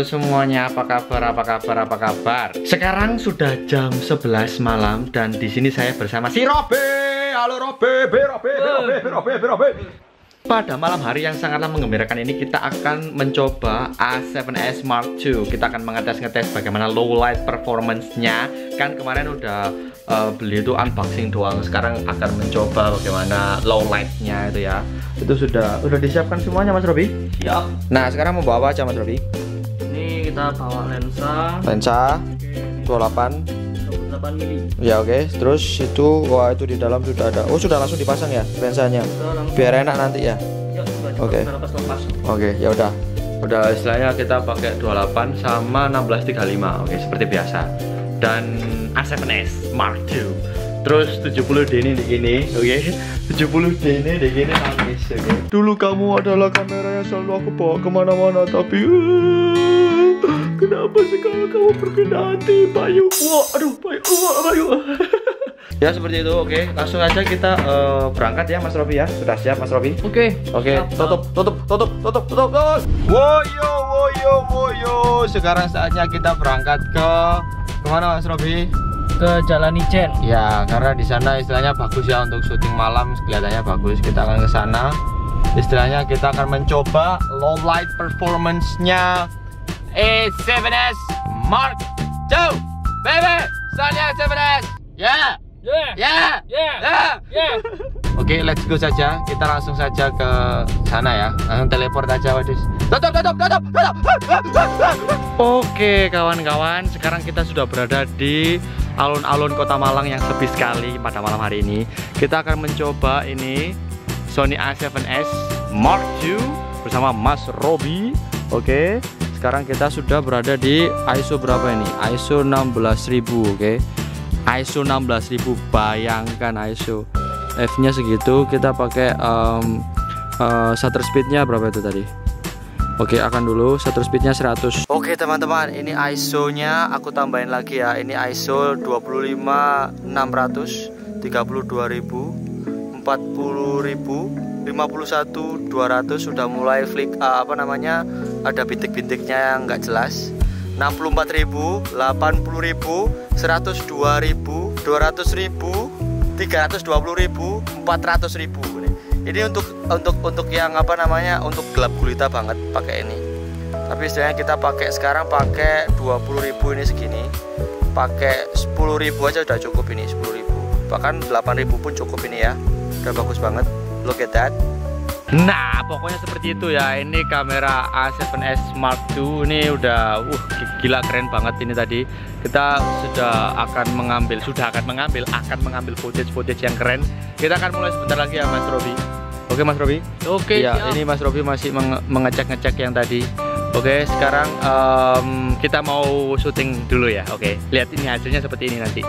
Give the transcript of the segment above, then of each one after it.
Halo semuanya, apa kabar? Apa kabar? Apa kabar? Sekarang sudah jam 11 malam dan di sini saya bersama si Robe. Halo Robe, Be Robe, Be Robe, Be Robe, Be Robe. Pada malam hari yang sangatlah menggembirakan ini kita akan mencoba A7S Mark II. Kita akan mengetes-ngetes bagaimana low light performance-nya. Kan kemarin udah uh, beli itu unboxing doang. Sekarang akan mencoba bagaimana low light-nya itu ya. Itu sudah udah disiapkan semuanya Mas Robi? Siap. Nah, sekarang mau bawa apa aja Mas Robi? Kita bawa lensa Lensa 28 28 mili. Ya oke, terus itu wah itu di dalam sudah ada. Oh, sudah langsung dipasang ya lensanya. Biar enak nanti ya. Coba Oke. Oke, ya udah. Udah istilahnya kita pakai 28 sama 1635. Oke, seperti biasa. Dan A7S Mark II. Terus 70D ini di gini, oke. 70D ini di gini nangis, oke. Dulu kamu adalah kamera yang selalu aku bawa ke mana-mana, tapi uh, kenapa sekarang kamu berpindah hati, Bayu? Wah, aduh, Bayu, wah, Bayu. ya seperti itu, oke. Langsung aja kita eh, berangkat ya, Mas Robi ya. Sudah siap, Mas Robi? Oke. Oke, Siap, tutup, tutup, tutup, tutup, tutup, tutup. Woyo, woyo, woyo. Sekarang saatnya kita berangkat ke ke mana Mas Robi? Ke Jalan Ijen. Ya, karena di sana istilahnya bagus ya untuk syuting malam, kelihatannya bagus. Kita akan ke sana. Istilahnya kita akan mencoba low light performance-nya A7S Mark II. Baby, saatnya A7S. Ya, Yeah. ya, Yeah. ya. Yeah. Oke, let's go saja. Kita langsung saja ke sana ya. Langsung teleport aja, Wadis. Tutup, tutup, tutup, tutup. Oke, kawan-kawan. Sekarang kita sudah berada di alun-alun Kota Malang yang sepi sekali pada malam hari ini. Kita akan mencoba ini Sony A7S Mark II bersama Mas Robi. Oke. Sekarang kita sudah berada di ISO berapa ini? ISO 16000, oke. ISO 16000 bayangkan ISO F nya segitu kita pakai um, uh, shutter speednya berapa itu tadi Oke akan dulu shutter speednya 100 Oke teman-teman ini ISO nya aku tambahin lagi ya ini ISO 25600 32000 40000 51 200 sudah mulai flick uh, apa namanya ada bintik-bintiknya yang nggak jelas 64.000, 80.000, 102.000, 200.000, 320.000, 400.000 nih. Ini untuk untuk untuk yang apa namanya? Untuk gelap gulita banget pakai ini. Tapi istilahnya kita pakai sekarang pakai 20.000 ini segini. Pakai 10.000 aja udah cukup ini 10.000. Bahkan 8.000 pun cukup ini ya. Udah bagus banget. Look at that. Nah, pokoknya seperti itu ya. Ini kamera A7S Mark II ini udah uh gila keren banget ini tadi. Kita sudah akan mengambil, sudah akan mengambil, akan mengambil footage-footage yang keren. Kita akan mulai sebentar lagi ya Mas Robi. Oke Mas Robi? Oke. ya, siap. ini Mas Robi masih menge- mengecek-ngecek yang tadi. Oke, sekarang em, kita mau syuting dulu ya. Oke, lihat ini hasilnya seperti ini nanti.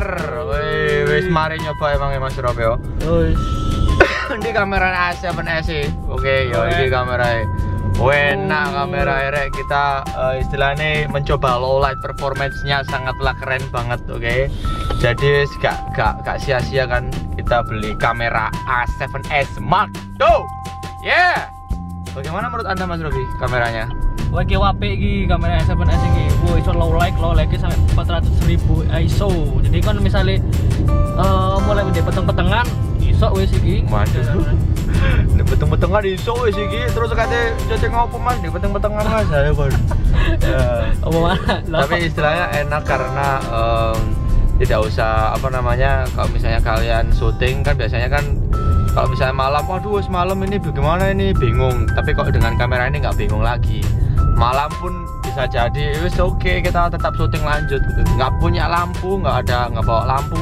Bener. Wih, wis mari nyoba emang ya Mas Rob yo. Terus Ini kamera A7S sih. Oke, yo ini kamera. Enak Oh. kamera rek kita eh, istilahnya mencoba low light performance-nya sangatlah keren banget, oke. Jadi gak gak gak sia-sia kan kita beli kamera A7S Mark II. Yeah. Bagaimana menurut Anda Mas Robi kameranya? Wake WP iki kamera S7S iki. Wo iso low light low light sampai 400.000 ISO. Jadi kan misalnya eh, mulai di peteng-petengan iso wis iki. Waduh. Ini beteng-betengan iso wis iki terus kate cocok ngopo Mas di beteng-betengan Mas saya Bon. Ya. Lah, Tapi istilahnya enak karena tidak usah apa namanya kalau misalnya kalian syuting kan biasanya kan kalau misalnya malam waduh wes malam ini bagaimana ini bingung tapi kok dengan kamera ini nggak bingung lagi malam pun bisa jadi wes oke kita tetap syuting lanjut. Gitu nggak punya lampu nggak ada nggak bawa lampu.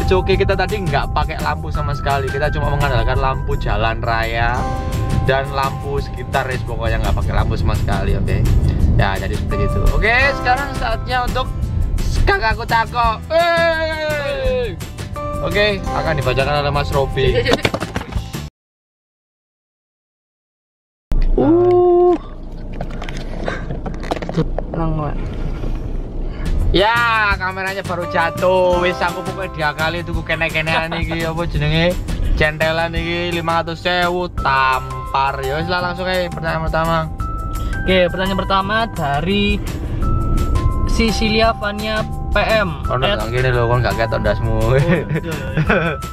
Itu oke kita tadi nggak pakai lampu sama sekali. Kita cuma mengandalkan lampu jalan raya dan lampu sekitar ya pokoknya nggak pakai lampu sama sekali oke? Ya jadi seperti itu. Oke sekarang saatnya untuk kakakku tako oke akan dibacakan oleh Mas Robi uh Nang Pak. Ya kameranya baru jatuh wis aku pokoknya diakali tuku kene-kenean iki apa jenenge centelan iki 500 sewu tampar ya wis lah langsung aja pertanyaan pertama Oke, pertanyaan pertama dari Sicilia Vania PM. Oh, At- nang gini lho, kon gak ketok ndasmu.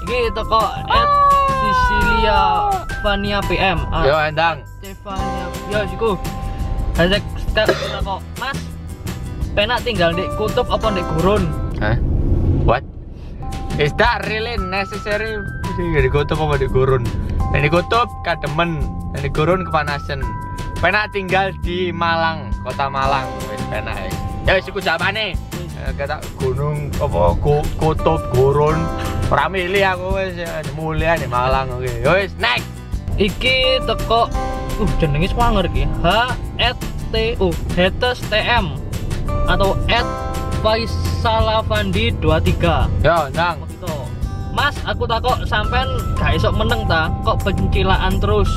Iki toko at Sicilia Vania PM. Ah, Yo, endang. Stefania. Yo, siku. Hashtag step toko. Mas, penak tinggal di kutub apa di gurun? Hah? What? Is that really necessary? Di kutub apa di gurun? Di kutub kademen, di gurun kepanasan. Penak tinggal di Malang, kota Malang. Wis penak ya. Ya wis iku jawabane. Eh, Kata gunung apa ku- kutub gurun. Ora milih aku wis ya, mulia di Malang oke. Yo wis next. Iki teko uh jenenge swanger iki. H at T U Hetes TM atau at Faisalavandi 23. Yo, endang. Gitu. Mas, aku takut sampean gak iso meneng ta, kok pencilaan terus.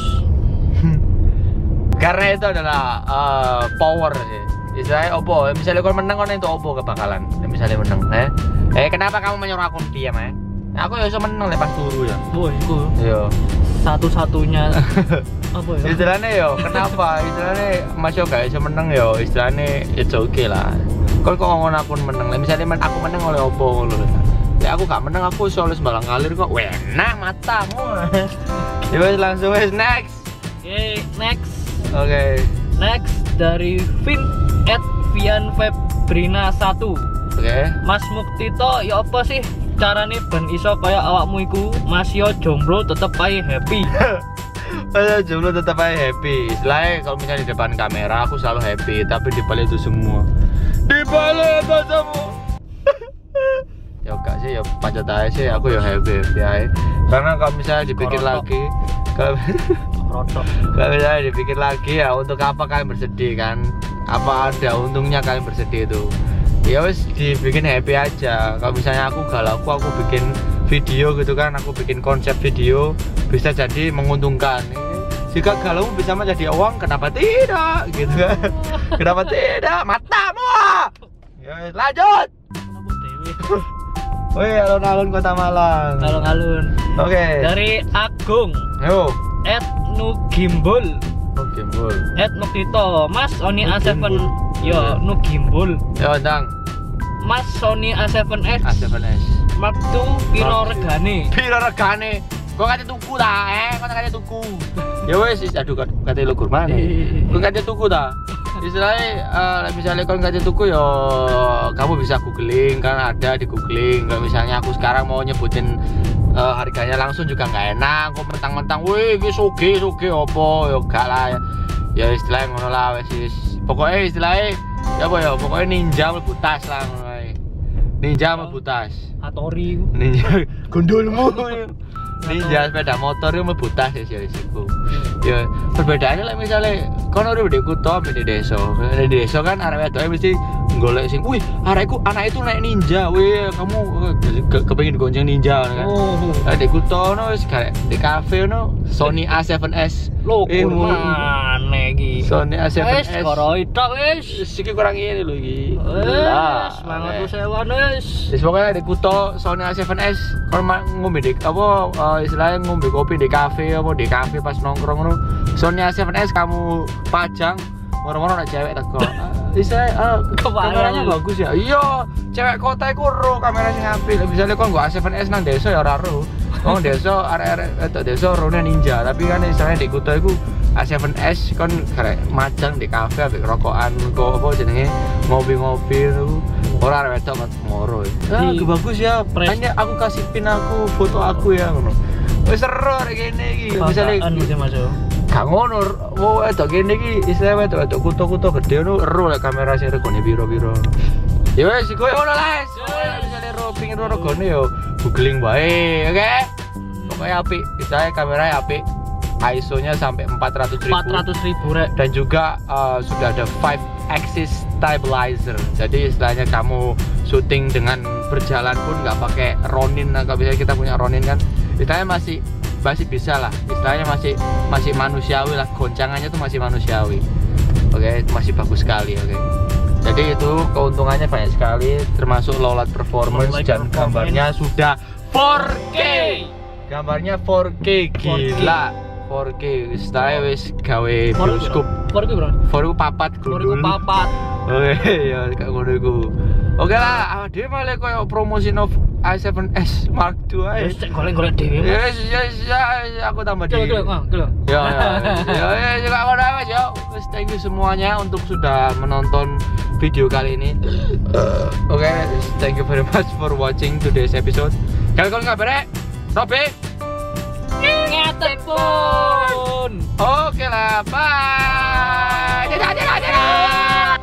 Karena itu adalah eh, power sih. Istilahnya opo, misalnya kau menang kau itu opo kebakalan. Misalnya menang, eh? Eh kenapa kamu menyuruh aku diam eh? Aku ya bisa menang lepas turu ya. Wah, itu Yo. Satu-satunya apa ya? Istilahnya yo, kenapa? Istilahnya Mas yo gak bisa menang yo. Istilahnya it's okay lah. Kau kok ngomong aku menang, Lah, misalnya men- aku menang oleh opo ngono lho. Ya aku gak menang aku soalnya sembalang ngalir kok. Wena matamu. ya wes langsung wes next. Oke, next. Oke. Next dari Vin at Vian Febrina 1. Oke. Mas Muktito, ya apa sih carane ben iso kaya awakmu iku masih jomblo tetep ae happy. Ayo jomblo tetap aja happy. Istilahnya kalau misalnya di depan kamera aku selalu happy, tapi di balik itu semua. Di balik itu semua. ya enggak sih ya pacat aja sih aku ya happy happy aja. Karena kalau misalnya dipikir Korotok. lagi, kalau kalau misalnya dipikir lagi ya untuk apa kalian bersedih kan? Apa ada untungnya kalian bersedih itu? Ya wes dibikin happy aja. Kalau misalnya aku galau aku aku bikin video gitu kan, aku bikin konsep video bisa jadi menguntungkan. Jika galau bisa menjadi uang, kenapa tidak? Gitu kan? kenapa tidak? Matamu! Ya wes, lanjut. Woi, alun-alun Kota Malang. Alun-alun. Oke. Dari Agung Yo. at Nugimbul bol. at Muktito Mas Sony A7 Yo Nugimbul Yo, ndang. Mas Sony A7X A7S. Mark II piro regane Piro regane? Kok kate tuku ta, eh? Kok kate tuku. Ya wes, aduh kat- kate lu kurma. Kok kate tuku ta? Istilahnya eh, misalnya kalau kate tuku ya kamu bisa googling kan ada di googling. Kalau misalnya aku sekarang mau nyebutin eh, harganya langsung juga nggak enak. Kok mentang-mentang, wih, ini suge, suge, opo, ya gak lah. Ya, ya istilahnya ngono lah, wes. Pokoknya istilahnya ya apa ya, pokoknya ninja mlebu tas lah. Ninja mlebu tas. Hatori Ninja gondolmu. Ninja sepeda motor itu mlebu tas ya sih iku. Ya perbedaannya lah misalnya kono urip di kutha ambil di desa. Di desa kan arek wedoke mesti golek sing wih arekku anak itu naik ninja wih kamu eh, ke- kepengin gonceng ninja kan Oh, di wis kayak di cafe no Sony A7S. lo Eh, mana iki? Sony Wes, A7S. koro itu wes. Iki kurang ini lho iki. Wes, semangat lu sewan. Wis pokoknya di Kuto Sony A7S kon ma- ngombe di apa eh, istilahnya ngombe kopi di cafe apa di cafe pas nongkrong ngono. Sony A7S kamu pajang moro-moro nak cewek teko. Eh, Istilahnya eh, Kebayang. kameranya bagus ya. Iya, cewek kota iku ro kamera sing apik. Misalnya kon gua A7S nang desa ya ora ro. Oh, desa arek-arek desa rone ninja, tapi kan istilahnya di Kuto iku A7S kon karek majang di kafe ambek rokokan kok apa jenenge ngopi-ngopi itu ora arek wedok moro. Ah, bagus ya. Pres- Hanya aku kasih pin aku foto aku ya ngono. Wis seru arek kene iki. Misalnya Banggaan gitu Mas. yo. gak ngono, mau wedok kene iki istilahnya wedok wedok kuto-kuto gede ngono ero lek kamera sing regane piro-piro. Ya wes, kowe ngono lah. Misalnya ro pingin ro regane yo googling wae, oke? Pokoknya apik, misalnya kameranya apik. ISO-nya sampai 400 ribu. 400 ribu rek. dan juga uh, sudah ada 5 axis stabilizer. Jadi istilahnya kamu syuting dengan berjalan pun nggak pakai Ronin. Nah, kalau misalnya kita punya Ronin kan istilahnya masih masih bisa lah. Istilahnya masih masih manusiawi lah. Goncangannya tuh masih manusiawi. Oke masih bagus sekali oke. Jadi itu keuntungannya banyak sekali termasuk low light performance dan gambarnya sudah 4K gambarnya 4K 4K. gila. 4K wis tae wis gawe bioskop. Baru bro. 4 ku papat Baru gundul papat. oke ya kayak ngono iku. Oke lah ah, dia malah koyo promosi of i7s Mark II ae. Cek golek-golek dhewe. Yes yes yes aku tambah kilo, ah, kilo. ya ya ya ya juga ngono ae, yo Wis, thank you semuanya untuk sudah menonton video kali ini. Oke thank you very much for watching today's episode. Kalian kalau kabar Robby Ngeten pun. Oke lah, bye. Dadah, dadah, dadah.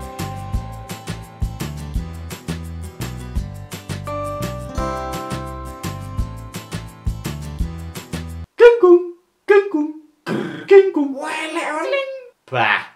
Kengkung, kengkung, kengkung. Bah.